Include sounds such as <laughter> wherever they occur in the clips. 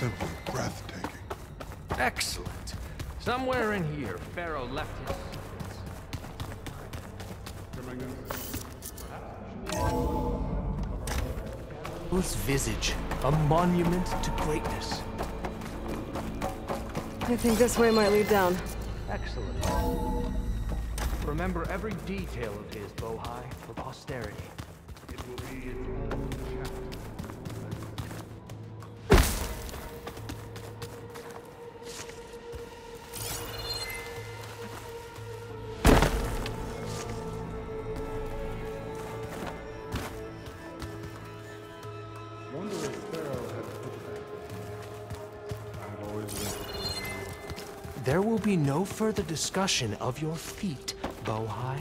simply breathtaking. Excellent. Somewhere in here, Faro left his Whose visage, a monument to greatness. I think this way might lead down. Excellent. Remember every detail of his, Bohai, for posterity. It will be be no further discussion of your feat, Bohai.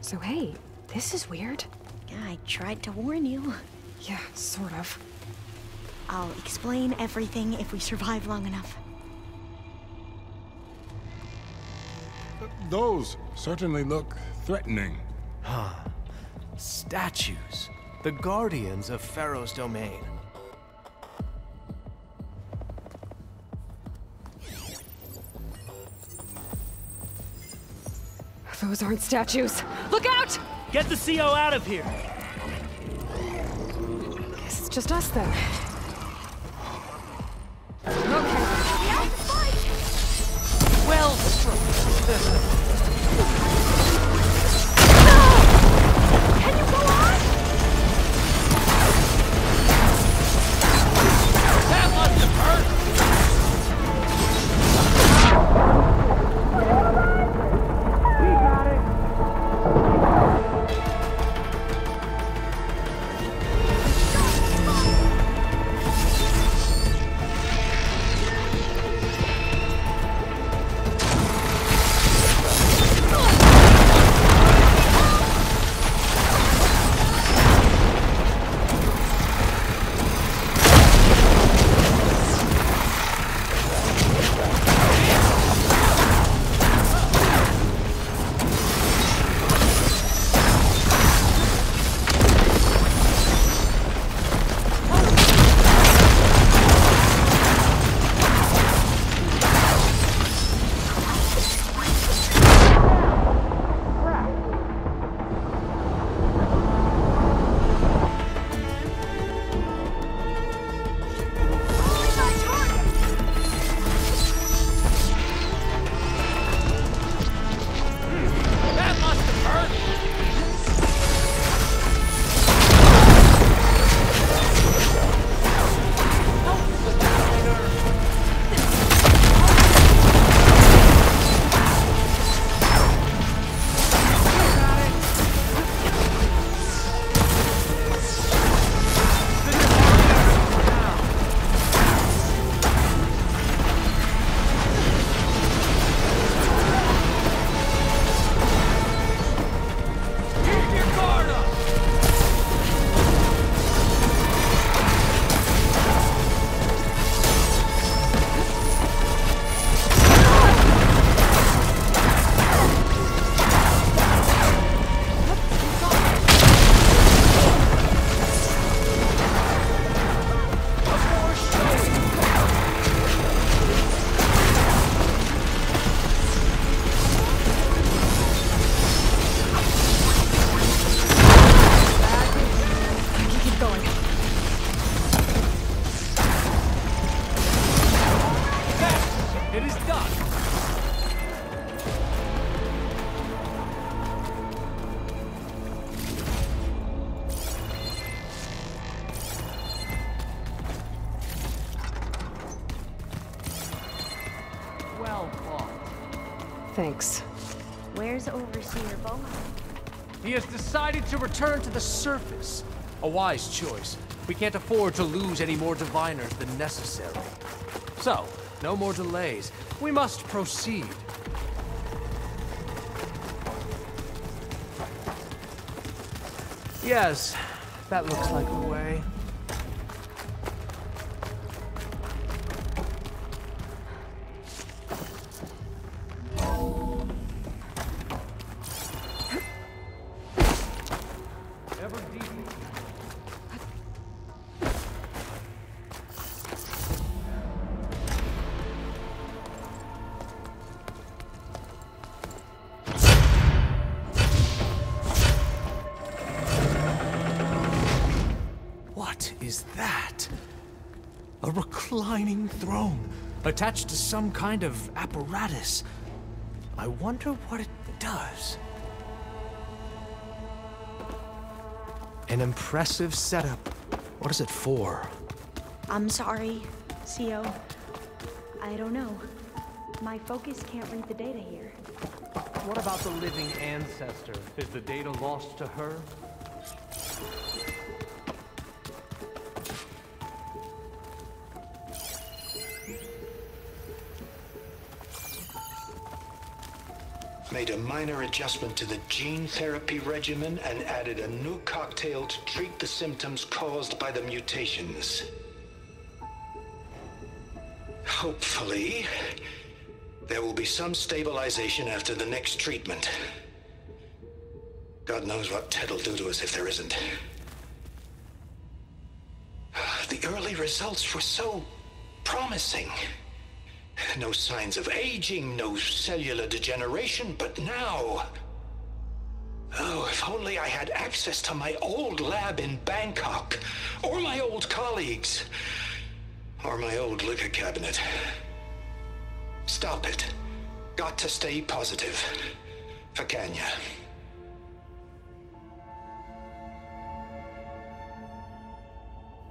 So hey, this is weird. Yeah, I tried to warn you. Yeah, sort of. I'll explain everything if we survive long enough. Those certainly look threatening. Huh. Statues. The guardians of Faro's domain. Those aren't statues. Look out! Get the CO out of here! Guess it's just us then. Okay. Well struck. <laughs> Thanks. Where's Overseer Bohai? He has decided to return to the surface. A wise choice. We can't afford to lose any more diviners than necessary. So, no more delays. We must proceed. Yes, that looks like reclining throne, attached to some kind of apparatus. I wonder what it does. An impressive setup. What is it for? I'm sorry, CO. I don't know. My focus can't read the data here. What about the living ancestor? Is the data lost to her? Made a minor adjustment to the gene therapy regimen and added a new cocktail to treat the symptoms caused by the mutations. Hopefully, there will be some stabilization after the next treatment. God knows what Ted'll do to us if there isn't. The early results were so promising. No signs of aging, no cellular degeneration, but now... Oh, if only I had access to my old lab in Bangkok, or my old colleagues, or my old liquor cabinet. Stop it. Got to stay positive. For Kanya.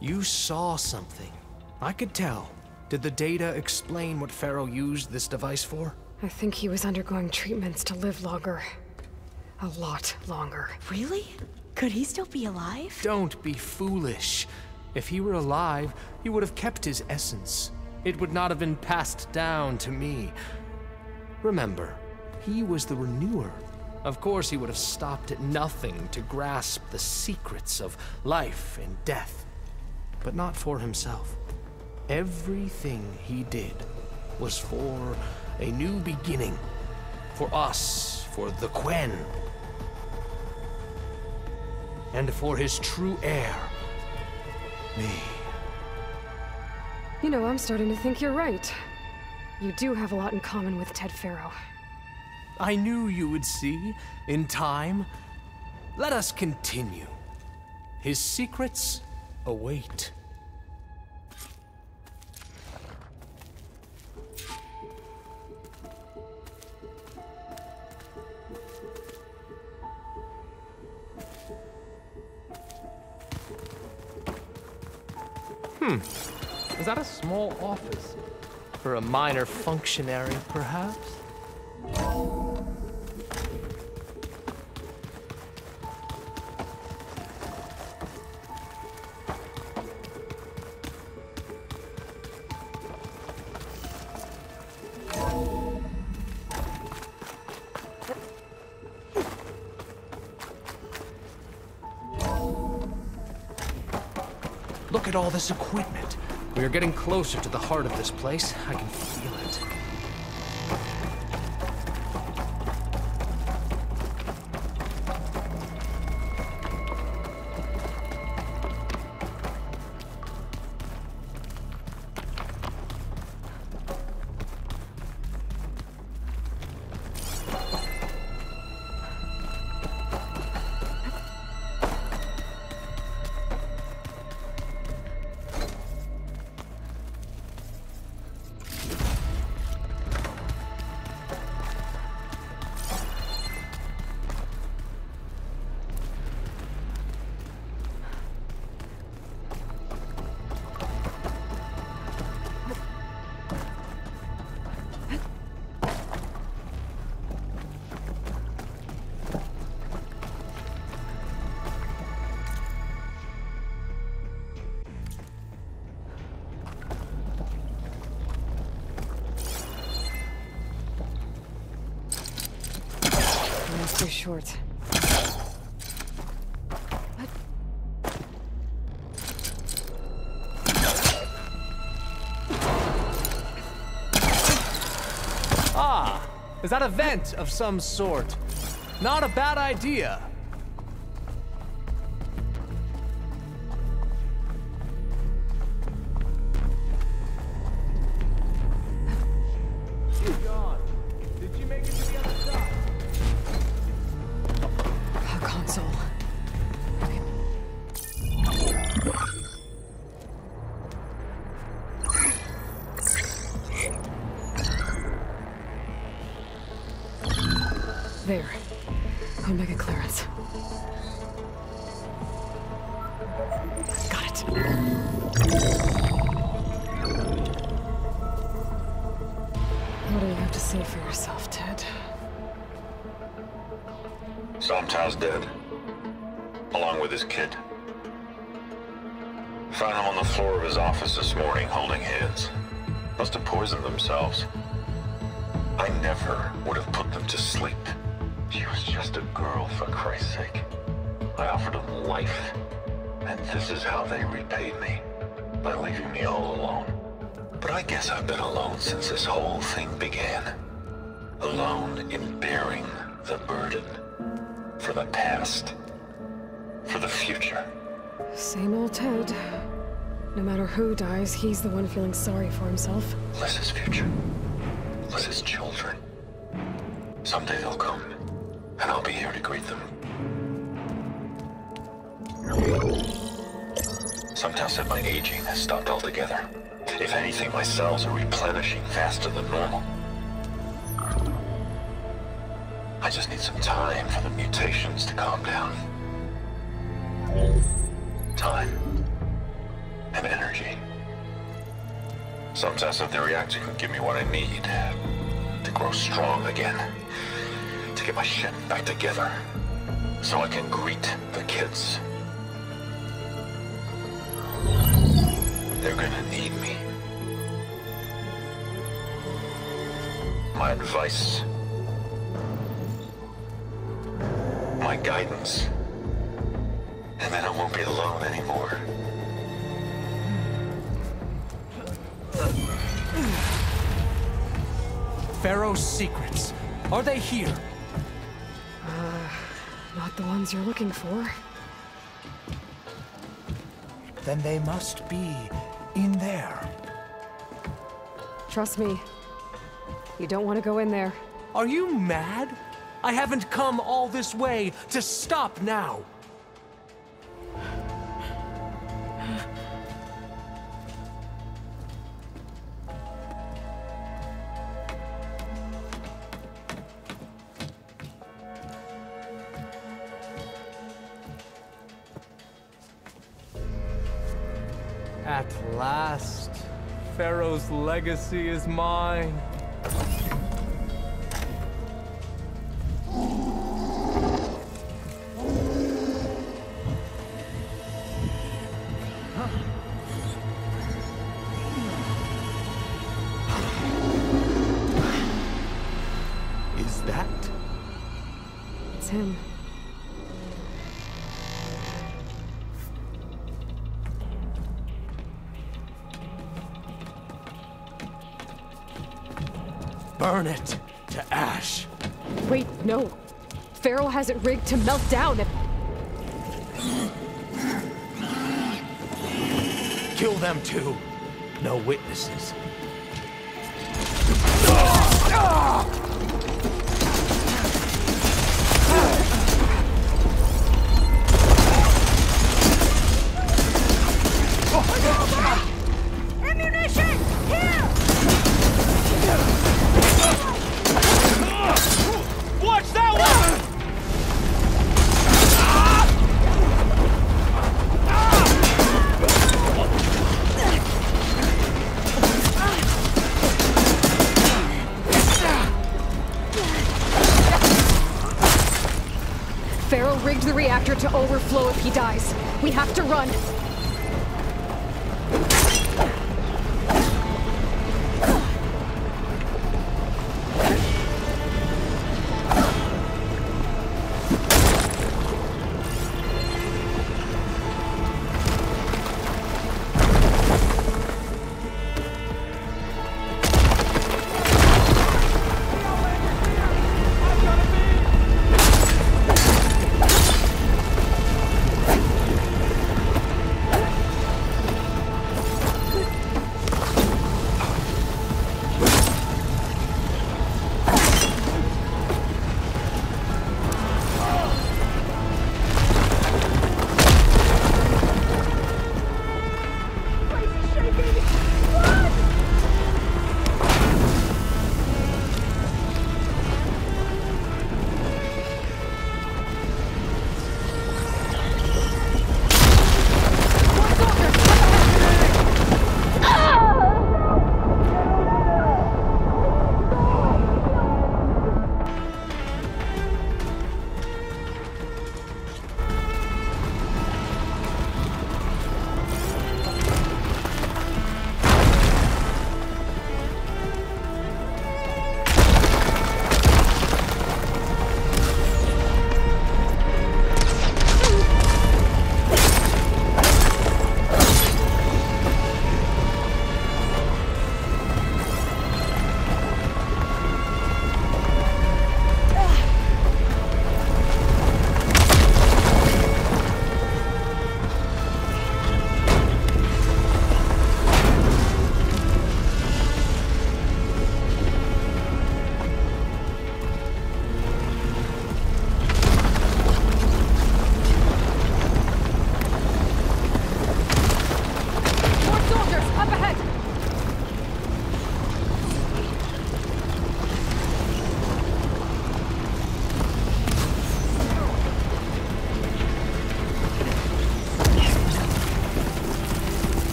You saw something. I could tell. Did the data explain what Faro used this device for? I think he was undergoing treatments to live longer. A lot longer. Really? Could he still be alive? Don't be foolish. If he were alive, he would have kept his essence. It would not have been passed down to me. Remember, he was the renewer. Of course, he would have stopped at nothing to grasp the secrets of life and death, but not for himself. Everything he did was for a new beginning. For us, for the Quen. And for his true heir, me. You know, I'm starting to think you're right. You do have a lot in common with Ted Faro. I knew you would see, in time. Let us continue. His secrets await. For a minor functionary, perhaps? Look at all this equipment. We are getting closer to the heart of this place. I can Ah, is that a vent of some sort? Not a bad idea. Have themselves. I never would have put them to sleep. She was just a girl, for Christ's sake. I offered them life. And this is how they repaid me. By leaving me all alone. But I guess I've been alone since this whole thing began. Alone in bearing the burden. For the past. For the future. Same old Ted. No matter who dies, he's the one feeling sorry for himself. Liz's future. Liz's children. Someday they'll come, and I'll be here to greet them. Sometow said my aging has stopped altogether. If anything, my cells are replenishing faster than normal. I just need some time for the mutations to calm down. Time. And energy. Sometimes said the reactor can give me what I need to grow strong again. To get my shit back together. So I can greet the kids. They're gonna need me. My advice. My guidance. And then I won't be alone anymore. Faro's secrets. Are they here? Uh, not the ones you're looking for. Then they must be in there. Trust me. You don't want to go in there. Are you mad? I haven't come all this way to stop now. At last, Faro's legacy is mine. Has it rigged to melt down if... Kill them too. No witnesses. Run.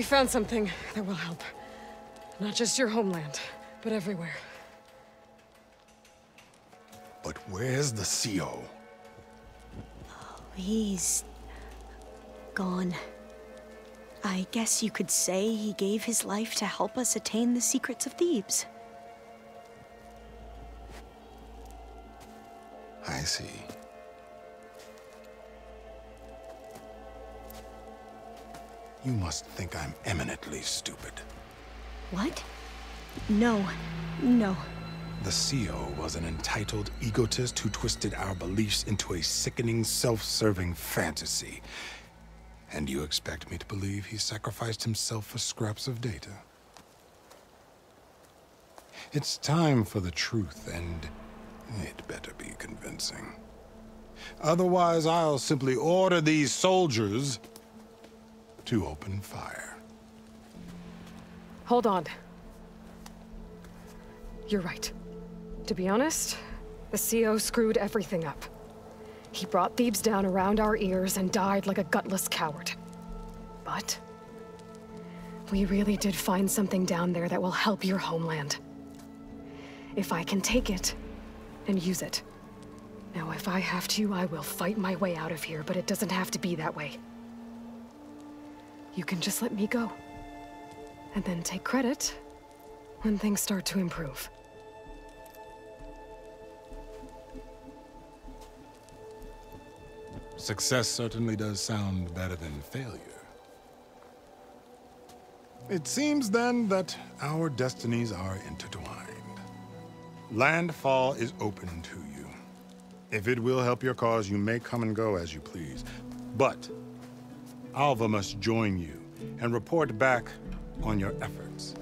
We found something that will help. Not just your homeland, but everywhere. But where's the CO? Oh, he's... gone. I guess you could say he gave his life to help us attain the secrets of Thebes. I see. You must think I'm eminently stupid. What? No. No. The CEO was an entitled egotist who twisted our beliefs into a sickening, self-serving fantasy. And you expect me to believe he sacrificed himself for scraps of data? It's time for the truth, and it better be convincing. Otherwise, I'll simply order these soldiers to open fire. Hold on. You're right. To be honest, the CO screwed everything up. He brought Thebes down around our ears and died like a gutless coward. But... We really did find something down there that will help your homeland. If I can take it, and use it. Now, if I have to, I will fight my way out of here, but it doesn't have to be that way. You can just let me go. And then take credit when things start to improve. Success certainly does sound better than failure. It seems then that our destinies are intertwined. Landfall is open to you. If it will help your cause, you may come and go as you please. But Alva must join you and report back on your efforts.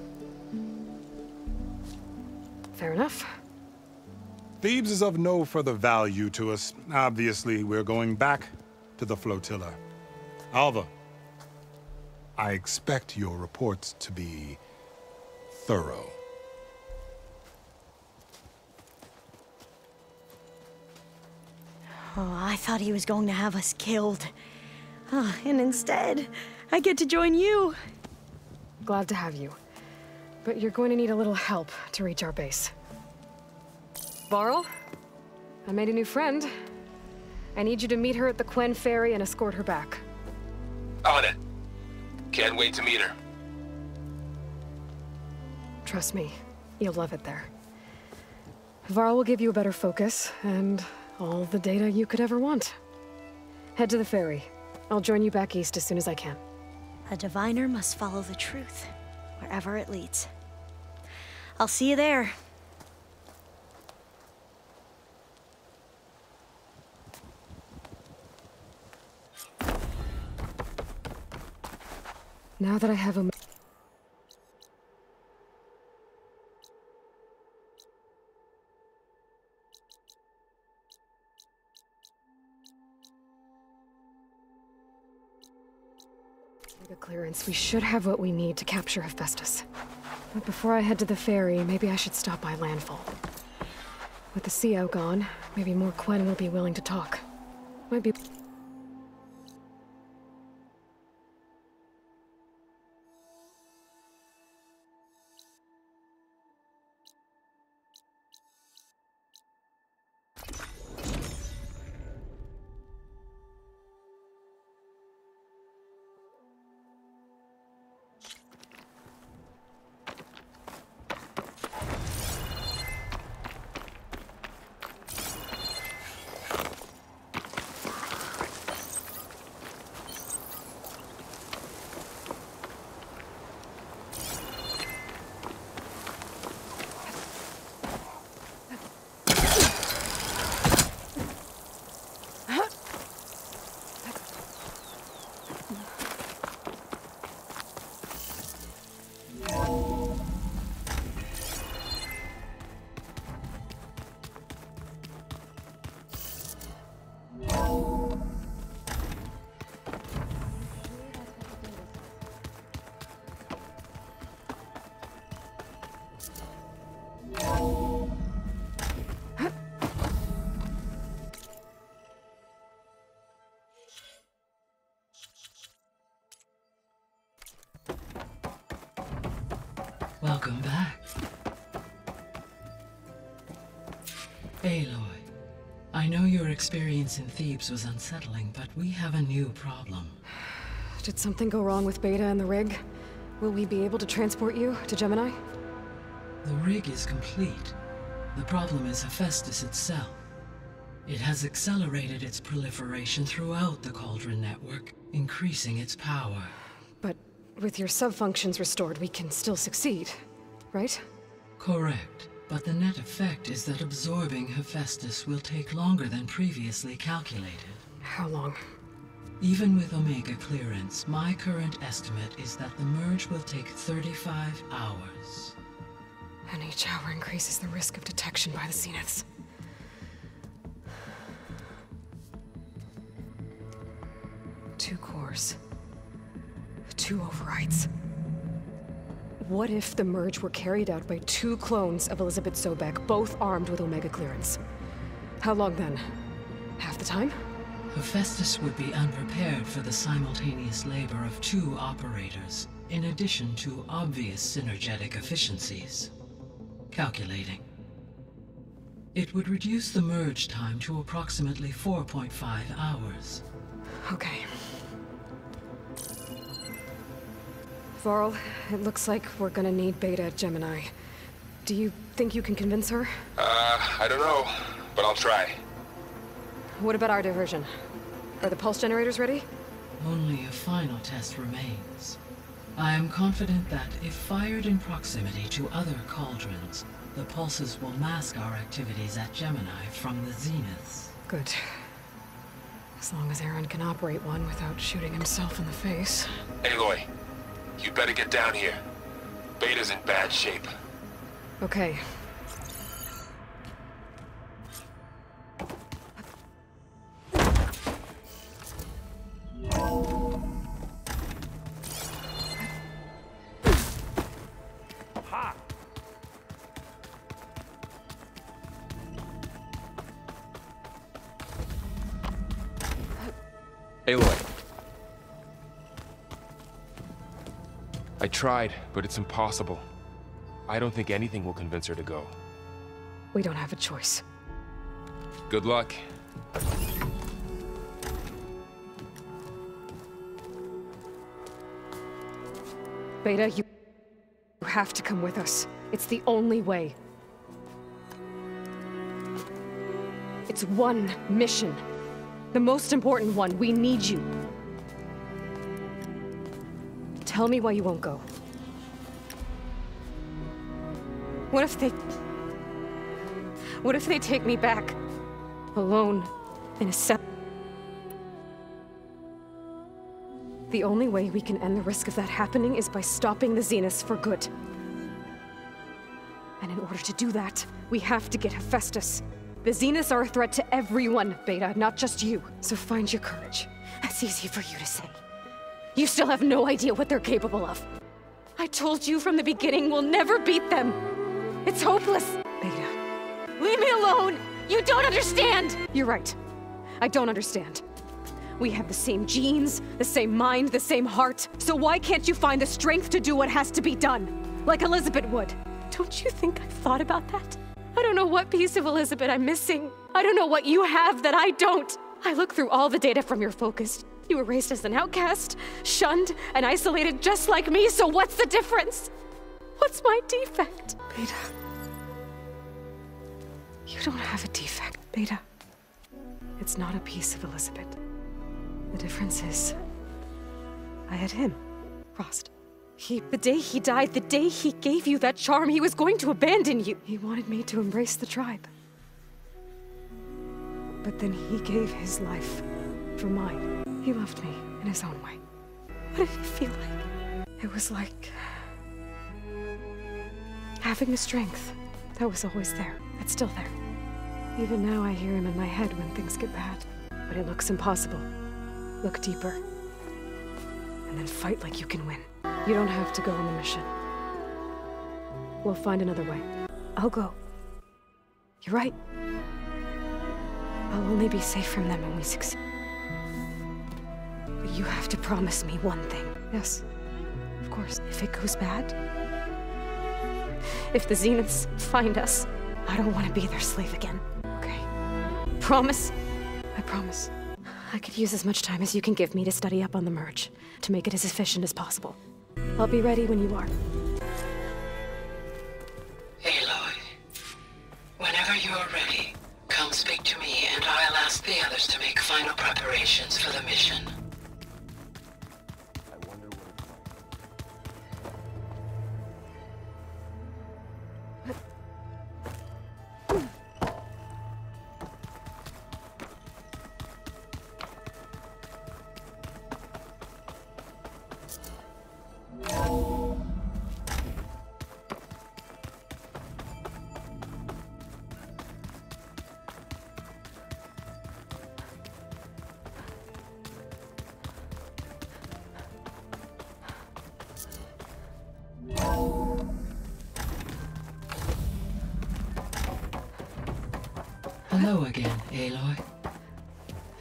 Fair enough. Thebes is of no further value to us. Obviously, we're going back to the flotilla. Alva, I expect your reports to be thorough. Oh, I thought he was going to have us killed. Oh, and instead, I get to join you. Glad to have you. But you're going to need a little help to reach our base. Varl, I made a new friend. I need you to meet her at the Quen Ferry and escort her back. On it. Can't wait to meet her. Trust me, you'll love it there. Varl will give you a better focus, and all the data you could ever want. Head to the ferry. I'll join you back east as soon as I can. A diviner must follow the truth, wherever it leads. I'll see you there. Now that I have a... The clearance, we should have what we need to capture Hephaestus. But before I head to the ferry, maybe I should stop by Landfall. With the CO gone, maybe more Quen will be willing to talk. Might be... Welcome back. Aloy, I know your experience in Thebes was unsettling, but we have a new problem. Did something go wrong with Beta and the rig? Will we be able to transport you to Gemini? The rig is complete. The problem is Hephaestus itself. It has accelerated its proliferation throughout the Cauldron network, increasing its power. But with your subfunctions restored, we can still succeed, right? Correct. But the net effect is that absorbing Hephaestus will take longer than previously calculated. How long? Even with Omega clearance, my current estimate is that the merge will take 35 hours. And each hour increases the risk of detection by the Zeniths. Two cores. Two overrides. What if the merge were carried out by two clones of Elizabeth Sobek, both armed with Omega clearance? How long then? Half the time? Hephaestus would be unprepared for the simultaneous labor of two operators, in addition to obvious synergetic efficiencies. Calculating. It would reduce the merge time to approximately 4.5 hours. Okay. Varl, it looks like we're gonna need Beta at Gemini. Do you think you can convince her? Uh, I don't know, but I'll try. What about our diversion? Are the pulse generators ready? Only a final test remains. I am confident that if fired in proximity to other cauldrons, the pulses will mask our activities at Gemini from the zeniths. Good. As long as Erend can operate one without shooting himself in the face. Aloy, you better get down here. Beta's in bad shape. Okay. Tried, but it's impossible. I don't think anything will convince her to go. We don't have a choice. Good luck. Beta, you... You have to come with us. It's the only way. It's one mission. The most important one. We need you. Tell me why you won't go. What if they... What if they take me back? Alone. In a cell. The only way we can end the risk of that happening is by stopping the Zeniths for good. And in order to do that, we have to get Hephaestus. The Zeniths are a threat to everyone, Beta, not just you. So find your courage. That's easy for you to say. You still have no idea what they're capable of. I told you from the beginning we'll never beat them. It's hopeless. Beta. Leave me alone! You don't understand! You're right. I don't understand. We have the same genes, the same mind, the same heart. So why can't you find the strength to do what has to be done? Like Elizabeth would. Don't you think I've thought about that? I don't know what piece of Elizabeth I'm missing. I don't know what you have that I don't. I look through all the data from your focus. You were raised as an outcast, shunned, and isolated just like me, so what's the difference? What's my defect? Beta. You don't have a defect, Beta. It's not a piece of Elizabeth. The difference is, I had him, Rost. He, the day he died, the day he gave you that charm, he was going to abandon you. He wanted me to embrace the tribe. But then he gave his life for mine. He loved me in his own way. What did it feel like? It was like uh, having the strength that was always there. It's still there. Even now I hear him in my head when things get bad. But it looks impossible. Look deeper. And then fight like you can win. You don't have to go on the mission. We'll find another way. I'll go. You're right. I'll only be safe from them when we succeed. You have to promise me one thing. Yes, of course. If it goes bad, If the Zeniths find us, I don't want to be their slave again. Okay? Promise? I promise. I could use as much time as you can give me to study up on the merge, to make it as efficient as possible. I'll be ready when you are. Hello again, Aloy.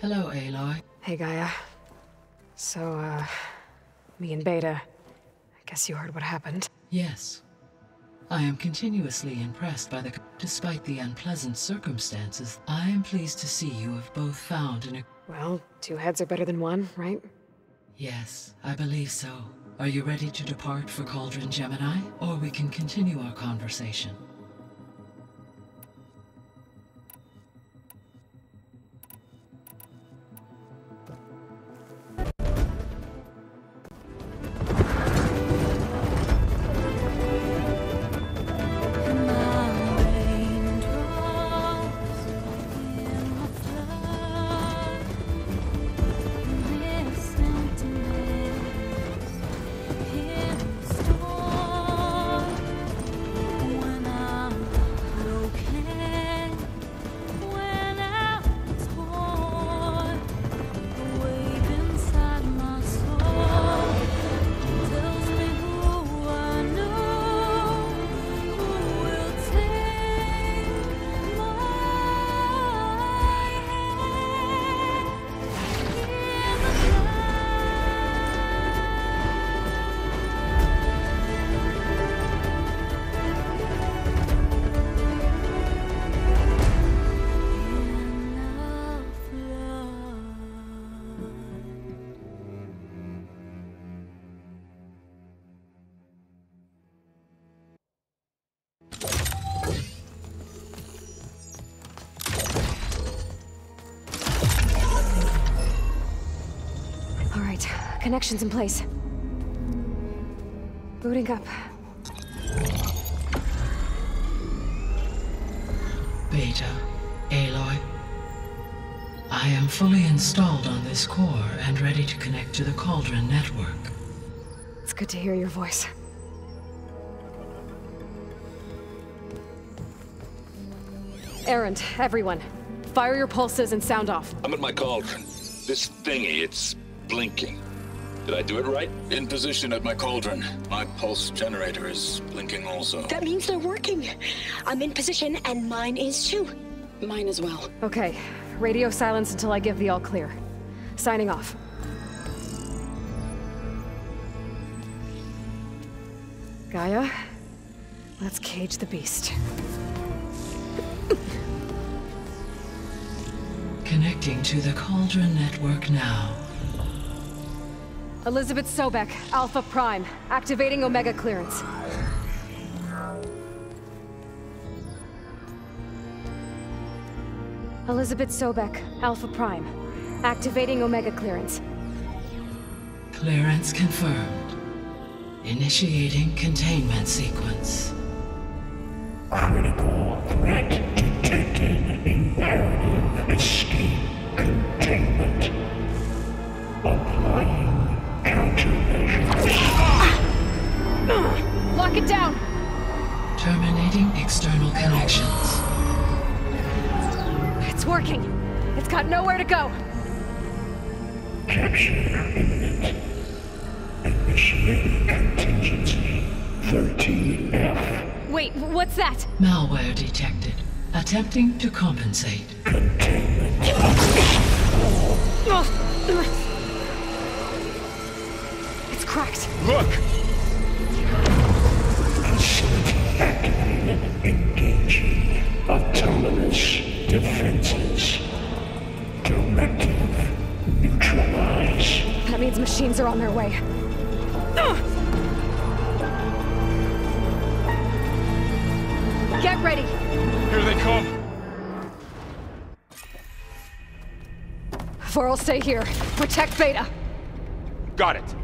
Hello, Aloy. Hey, Gaia. So, uh, me and Beta, I guess you heard what happened. Yes. I am continuously impressed by the... Despite the unpleasant circumstances, I am pleased to see you have both found an... Well, two heads are better than one, right? Yes, I believe so. Are you ready to depart for Cauldron Gemini? Or we can continue our conversation. Connections in place. Booting up. Beta, Aloy. I am fully installed on this core and ready to connect to the Cauldron network. It's good to hear your voice. Erend, everyone. Fire your pulses and sound off. I'm at my cauldron. This thingy, it's blinking. Did I do it right? In position at my cauldron. My pulse generator is blinking also. That means they're working. I'm in position, and mine is too. Mine as well. Okay, radio silence until I give the all clear. Signing off. Gaia, let's cage the beast. Connecting to the Cauldron network now. Elizabeth Sobek, Alpha Prime, activating Omega clearance. Elizabeth Sobek, Alpha Prime, activating Omega clearance. Clearance confirmed. Initiating containment sequence. Critical threat detected. Imperative escape containment. Connections. It's working. It's got nowhere to go. Capture imminent. Initiating contingency 13F. Wait, what's that? Malware detected. Attempting to compensate. It's cracked. Look! Facility Activated. Engaging. Autonomous defenses. Directive. Neutralize. That means machines are on their way. Get ready! Here they come! Vor'll stay here. Protect Beta. Got it.